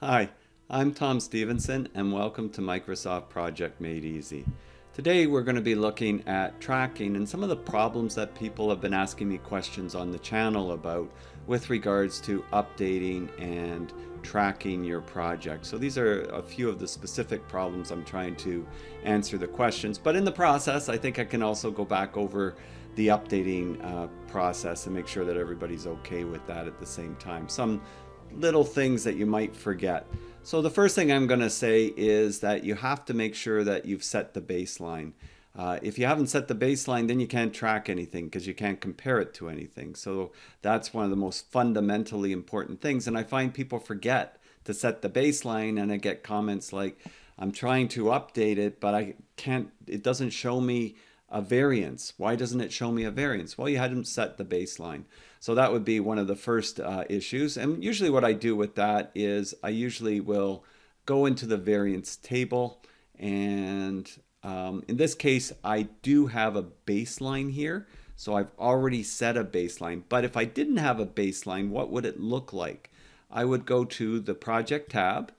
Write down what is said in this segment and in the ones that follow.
Hi, I'm Tom Stephenson and welcome to Microsoft Project Made Easy. Today we're going to be looking at tracking and some of the problems that people have been asking me questions on the channel about with regards to updating and tracking your project. So these are a few of the specific problems I'm trying to answer the questions, but in the process I think I can also go back over the updating uh, process and make sure that everybody's okay with that at the same time. Some little things that you might forget. So the first thing I'm going to say is that you have to make sure that you've set the baseline. Uh, if you haven't set the baseline, then you can't track anything because you can't compare it to anything. So that's one of the most fundamentally important things. And I find people forget to set the baseline and I get comments like, I'm trying to update it, but I can't, it doesn't show me a variance. Why doesn't it show me a variance? Well, you hadn't set the baseline. So that would be one of the first uh, issues. And usually what I do with that is I usually will go into the variance table. And um, in this case, I do have a baseline here. So I've already set a baseline. But if I didn't have a baseline, what would it look like? I would go to the project tab,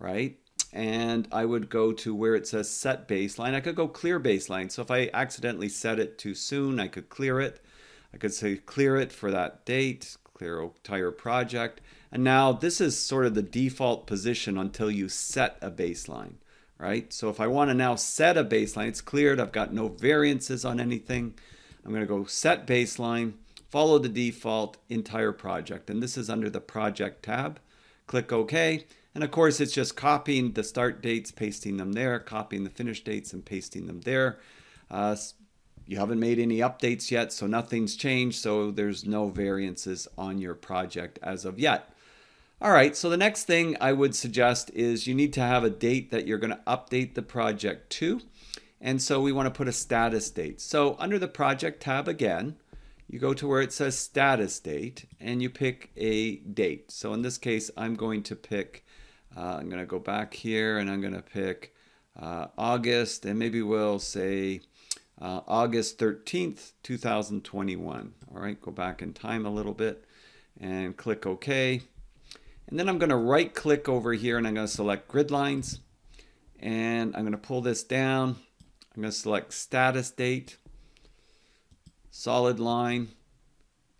right? and I would go to where it says set baseline. I could go clear baseline. So if I accidentally set it too soon, I could clear it. I could say clear it for that date, clear entire project. And now this is sort of the default position until you set a baseline, right? So if I want to now set a baseline, it's cleared. I've got no variances on anything. I'm going to go set baseline, follow the default entire project. And this is under the project tab. Click OK. And of course, it's just copying the start dates, pasting them there, copying the finish dates and pasting them there. Uh, you haven't made any updates yet, so nothing's changed, so there's no variances on your project as of yet. All right, so the next thing I would suggest is you need to have a date that you're going to update the project to. And so we want to put a status date. So under the project tab again, you go to where it says status date and you pick a date. So in this case, I'm going to pick uh, I'm going to go back here and I'm going to pick uh, August and maybe we'll say uh, August 13th, 2021. All right, go back in time a little bit and click OK. And then I'm going to right click over here and I'm going to select grid lines and I'm going to pull this down. I'm going to select status date, solid line,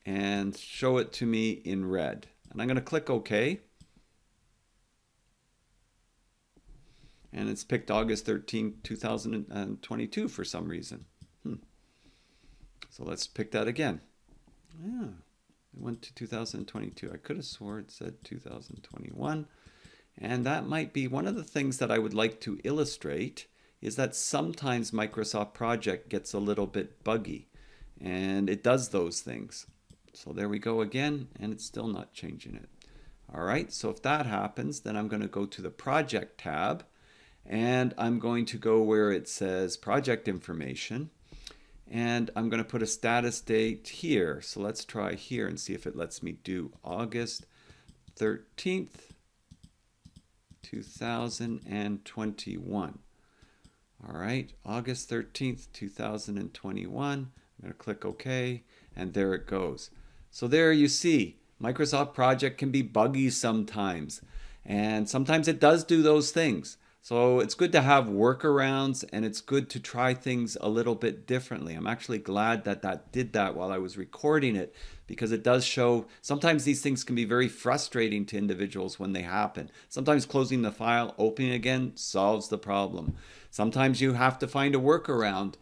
and show it to me in red. And I'm going to click OK. And it's picked August 13, 2022 for some reason. Hmm. So let's pick that again. Yeah, it went to 2022. I could have swore it said 2021. And that might be one of the things that I would like to illustrate is that sometimes Microsoft Project gets a little bit buggy and it does those things. So there we go again, and it's still not changing it. All right, so if that happens, then I'm going to go to the Project tab and I'm going to go where it says project information and I'm going to put a status date here. So let's try here and see if it lets me do August 13th, 2021. All right, August 13th, 2021. I'm going to click OK, and there it goes. So there you see, Microsoft Project can be buggy sometimes, and sometimes it does do those things. So it's good to have workarounds and it's good to try things a little bit differently. I'm actually glad that that did that while I was recording it because it does show sometimes these things can be very frustrating to individuals when they happen. Sometimes closing the file, opening again solves the problem. Sometimes you have to find a workaround.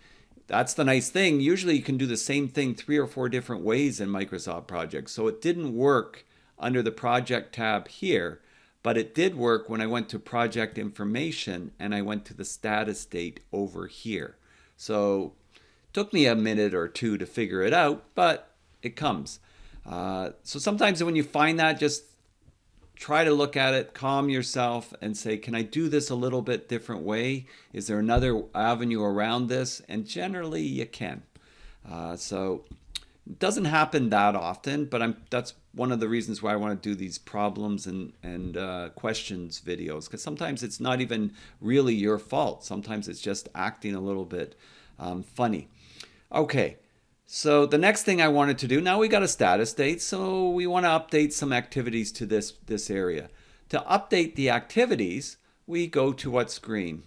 That's the nice thing. Usually you can do the same thing three or four different ways in Microsoft Project. So it didn't work under the project tab here but it did work when I went to project information and I went to the status date over here. So it took me a minute or two to figure it out, but it comes. Uh, so sometimes when you find that, just try to look at it, calm yourself, and say, Can I do this a little bit different way? Is there another avenue around this? And generally, you can. Uh, so doesn't happen that often, but I'm that's one of the reasons why I want to do these problems and and uh, questions videos because sometimes it's not even really your fault. Sometimes it's just acting a little bit um, funny. Okay, so the next thing I wanted to do now we got a status date, so we want to update some activities to this this area. To update the activities, we go to what screen?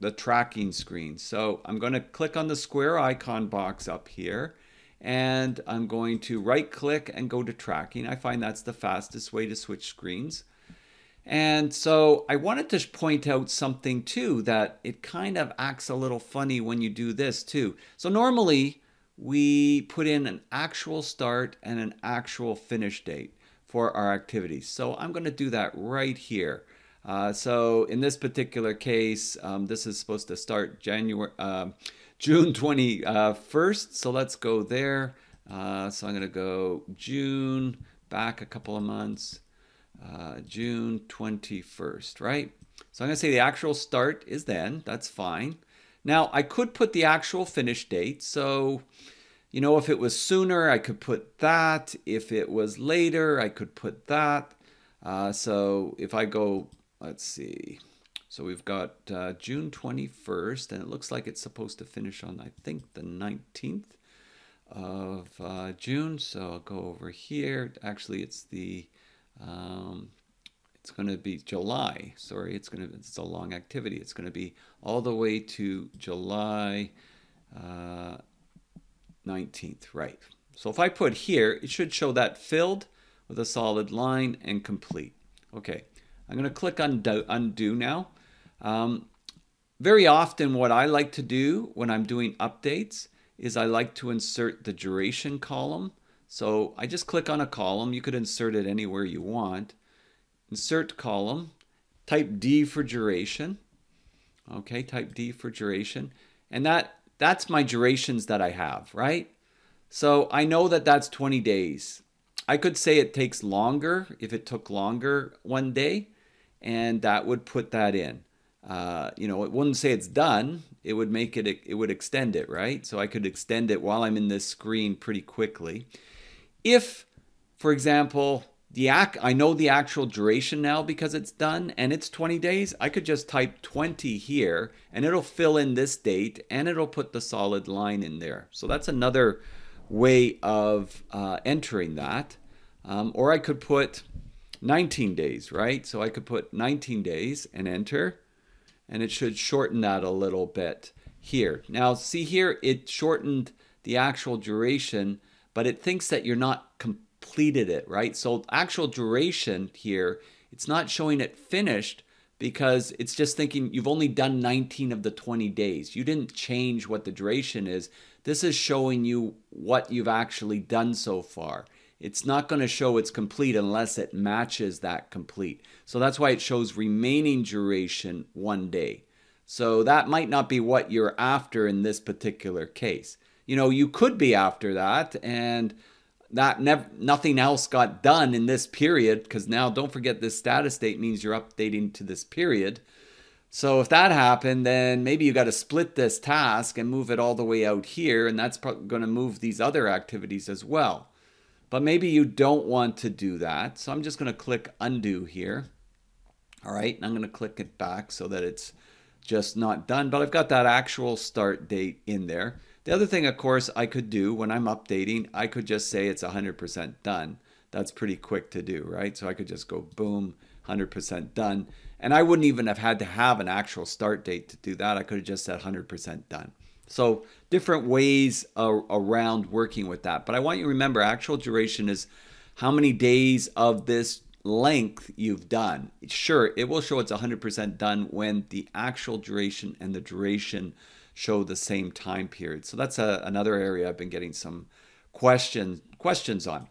The tracking screen. So I'm going to click on the square icon box up here and I'm going to right click and go to tracking. I find that's the fastest way to switch screens. And so I wanted to point out something too that it kind of acts a little funny when you do this too. So normally we put in an actual start and an actual finish date for our activities. So I'm going to do that right here. Uh, so in this particular case, um, this is supposed to start January, uh, June 21st. So let's go there. Uh, so I'm going to go June, back a couple of months, uh, June 21st, right? So I'm going to say the actual start is then. That's fine. Now, I could put the actual finish date. So, you know, if it was sooner, I could put that. If it was later, I could put that. Uh, so if I go, let's see. So we've got uh, June 21st, and it looks like it's supposed to finish on, I think, the 19th of uh, June. So I'll go over here. Actually, it's the um, it's going to be July. Sorry, it's going to it's a long activity. It's going to be all the way to July uh, 19th, right? So if I put here, it should show that filled with a solid line and complete. Okay, I'm going to click undo, undo now. Um, very often what I like to do when I'm doing updates is I like to insert the duration column. So I just click on a column. You could insert it anywhere you want. Insert column. Type D for duration. Okay, type D for duration. And that that's my durations that I have, right? So I know that that's 20 days. I could say it takes longer if it took longer one day, and that would put that in. Uh, you know, it wouldn't say it's done. It would make it, it would extend it, right? So I could extend it while I'm in this screen pretty quickly. If, for example, the ac- I know the actual duration now because it's done and it's 20 days, I could just type 20 here and it'll fill in this date and it'll put the solid line in there. So that's another way of uh, entering that. Um, or I could put 19 days, right? So I could put 19 days and enter and it should shorten that a little bit here. Now see here, it shortened the actual duration, but it thinks that you're not completed it, right? So actual duration here, it's not showing it finished because it's just thinking you've only done 19 of the 20 days. You didn't change what the duration is. This is showing you what you've actually done so far. It's not going to show it's complete unless it matches that complete. So that's why it shows remaining duration one day. So that might not be what you're after in this particular case. You know, you could be after that and that nothing else got done in this period because now don't forget this status date means you're updating to this period. So if that happened, then maybe you got to split this task and move it all the way out here, and that's going to move these other activities as well. But maybe you don't want to do that. So I'm just going to click undo here. All right, and I'm going to click it back so that it's just not done. But I've got that actual start date in there. The other thing, of course, I could do when I'm updating, I could just say it's 100% done. That's pretty quick to do, right? So I could just go boom, 100% done. And I wouldn't even have had to have an actual start date to do that. I could have just said 100% done. So different ways around working with that. But I want you to remember actual duration is how many days of this length you've done. Sure, it will show it's 100% done when the actual duration and the duration show the same time period. So that's a, another area I've been getting some questions questions on.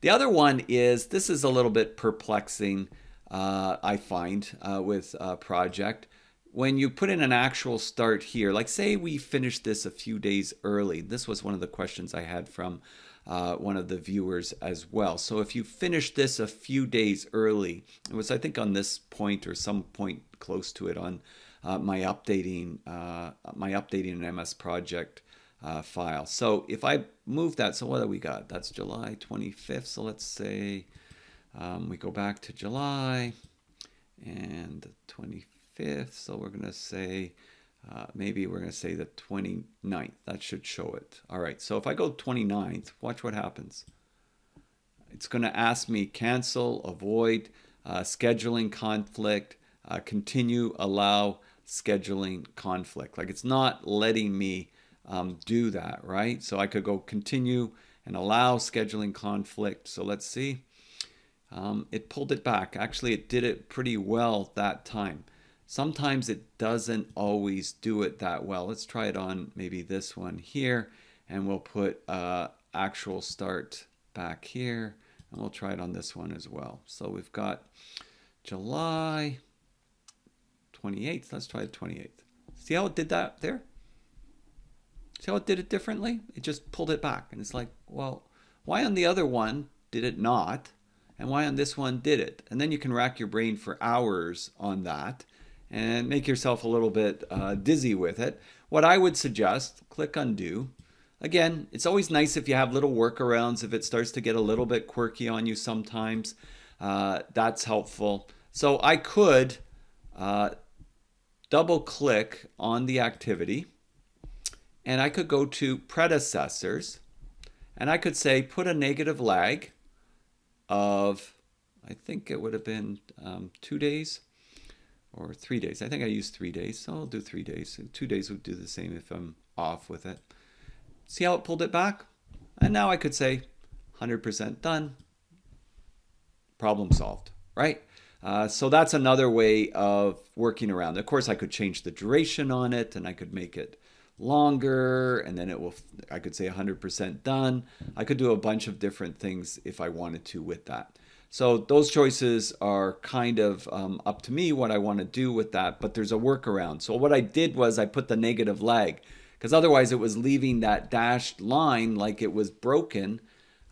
The other one is this is a little bit perplexing. Uh, I find uh, with a project when you put in an actual start here, like say we finished this a few days early. This was one of the questions I had from uh, one of the viewers as well. So if you finish this a few days early, it was I think on this point or some point close to it on uh, my updating uh, my updating an MS project uh, file. So if I move that, so what do we got? That's July 25th. So let's say um, we go back to July and 25th. 5th. So we're going to say, uh, maybe we're going to say the 29th. That should show it. All right. So if I go 29th, watch what happens. It's going to ask me cancel, avoid. uh, scheduling conflict, uh, continue, allow, scheduling conflict. Like it's not letting me um, do that, right? So I could go continue and allow scheduling conflict. So let's see. Um, it pulled it back. Actually, it did it pretty well that time. Sometimes it doesn't always do it that well. Let's try it on maybe this one here, and we'll put uh, actual start back here, and we'll try it on this one as well. So we've got July 28th. Let's try the 28th. See how it did that there? See how it did it differently? It just pulled it back. And it's like, well, why on the other one did it not? And why on this one did it? And then you can rack your brain for hours on that and make yourself a little bit uh, dizzy with it. What I would suggest, click undo. Again, it's always nice if you have little workarounds. If it starts to get a little bit quirky on you sometimes, uh, that's helpful. So I could uh, double click on the activity and I could go to predecessors and I could say put a negative lag of, I think it would have been um, two days or three days. I think I used three days, so I'll do three days. Two days would do the same if I'm off with it. See how it pulled it back? And now I could say 100% done, problem solved, right? Uh, so that's another way of working around. Of course, I could change the duration on it and I could make it longer and then it will I could say 100% done. I could do a bunch of different things if I wanted to with that. So those choices are kind of um, up to me what I want to do with that, but there's a workaround. So what I did was I put the negative lag because otherwise it was leaving that dashed line like it was broken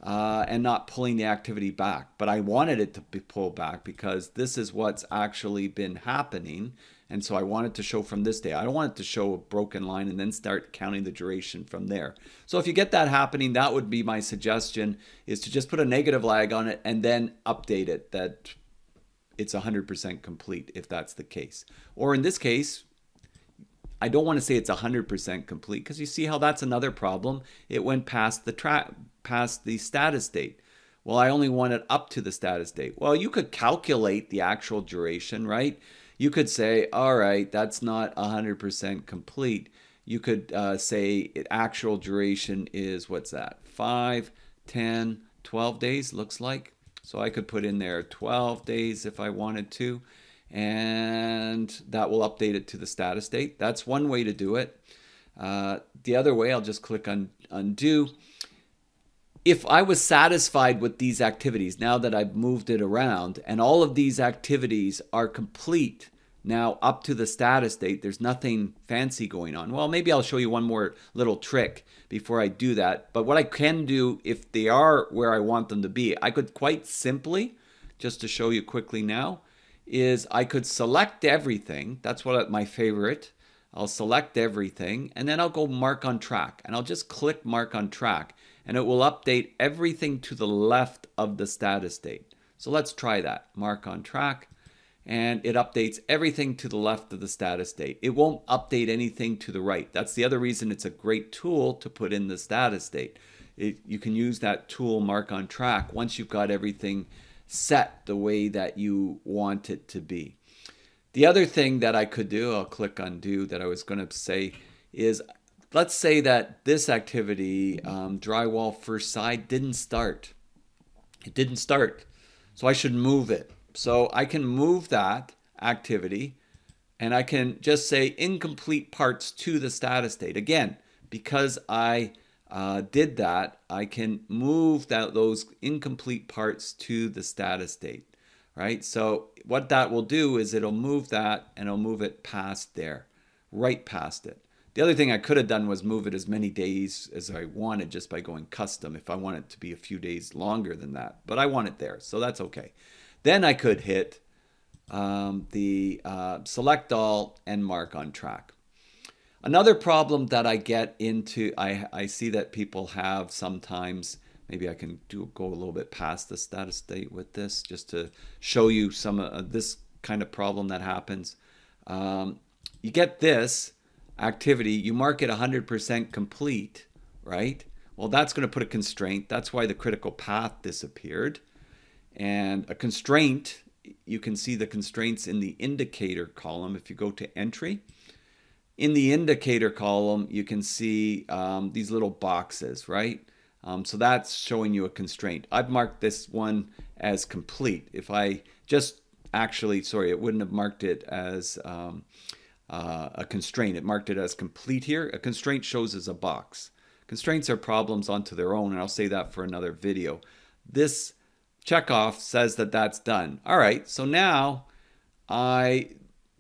uh, and not pulling the activity back. But I wanted it to be pulled back because this is what's actually been happening. And so I wanted to show from this day. I don't want it to show a broken line and then start counting the duration from there. So if you get that happening, that would be my suggestion is to just put a negative lag on it and then update it that it's 100% complete if that's the case. Or in this case, I don't want to say it's 100% complete because you see how that's another problem. It went past the track past the status date. Well, I only want it up to the status date. Well, you could calculate the actual duration, right? You could say, all right, that's not 100% complete. You could uh, say actual duration is what's that? 5, 10, 12 days, looks like. So I could put in there 12 days if I wanted to, and that will update it to the status date. That's one way to do it. Uh, the other way, I'll just click on undo if I was satisfied with these activities now that I've moved it around and all of these activities are complete now up to the status date, there's nothing fancy going on. Well, maybe I'll show you one more little trick before I do that. But what I can do if they are where I want them to be, I could quite simply, just to show you quickly now, is I could select everything. That's what my favorite. I'll select everything and then I'll go mark on track and I'll just click mark on track and it will update everything to the left of the status date. So let's try that. Mark on track and it updates everything to the left of the status date. It won't update anything to the right. That's the other reason it's a great tool to put in the status date. It, you can use that tool mark on track once you've got everything set the way that you want it to be. The other thing that I could do, I'll click undo that I was going to say is let's say that this activity, um, drywall first side, didn't start. It didn't start. So I should move it. So I can move that activity and I can just say incomplete parts to the status date. Again, because I uh, did that, I can move that those incomplete parts to the status date, right? So what that will do is it'll move that and it'll move it past there, right past it. The other thing I could have done was move it as many days as I wanted just by going custom if I want it to be a few days longer than that. But I want it there, so that's okay. Then I could hit um, the uh, select all and mark on track. Another problem that I get into, I, I see that people have sometimes, maybe I can do go a little bit past the status date with this just to show you some of this kind of problem that happens. Um, you get this, activity, you mark it 100% complete, right? Well, that's going to put a constraint. That's why the critical path disappeared. And a constraint you can see the constraints in the indicator column. If you go to entry, in the indicator column, you can see um, these little boxes, right? Um, so that's showing you a constraint. I've marked this one as complete. If I just actually, sorry, it wouldn't have marked it as um, uh, a constraint. It marked it as complete here. A constraint shows as a box. Constraints are problems onto their own, and I'll say that for another video. This checkoff says that that's done. All right, so now I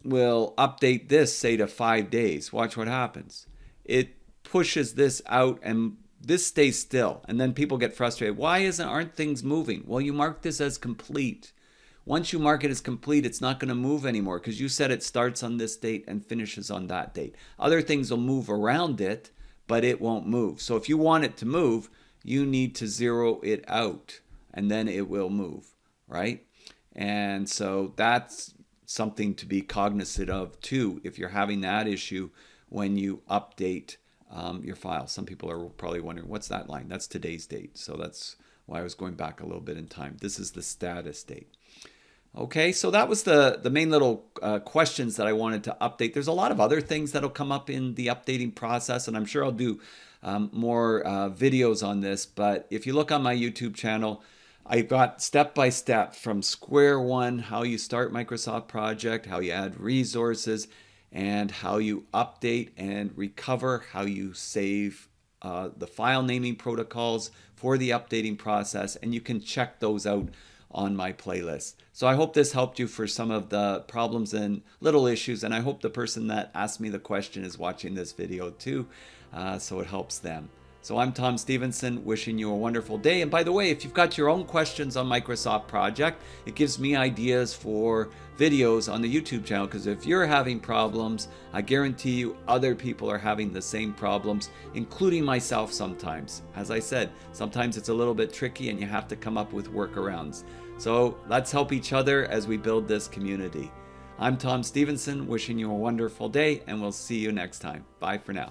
will update this, say to five days. Watch what happens. It pushes this out and this stays still. And then people get frustrated. Why isn't aren't things moving? Well, you mark this as complete. Once you mark it as complete, it's not going to move anymore because you said it starts on this date and finishes on that date. Other things will move around it, but it won't move. So if you want it to move, you need to zero it out and then it will move, right? And so that's something to be cognizant of too if you're having that issue when you update um, your file. Some people are probably wondering, what's that line? That's today's date. So that's why I was going back a little bit in time. This is the status date. Okay, so that was the, the main little uh, questions that I wanted to update. There's a lot of other things that'll come up in the updating process, and I'm sure I'll do um, more uh, videos on this. But if you look on my YouTube channel, I've got step by step from square one how you start Microsoft Project, how you add resources, and how you update and recover, how you save uh, the file naming protocols for the updating process, and you can check those out on my playlist. So I hope this helped you for some of the problems and little issues, and I hope the person that asked me the question is watching this video too, uh, so it helps them. So I'm Tom Stephenson, wishing you a wonderful day. And by the way, if you've got your own questions on Microsoft Project, it gives me ideas for videos on the YouTube channel. Because if you're having problems, I guarantee you other people are having the same problems, including myself sometimes. As I said, sometimes it's a little bit tricky and you have to come up with workarounds. So let's help each other as we build this community. I'm Tom Stephenson, wishing you a wonderful day, and we'll see you next time. Bye for now.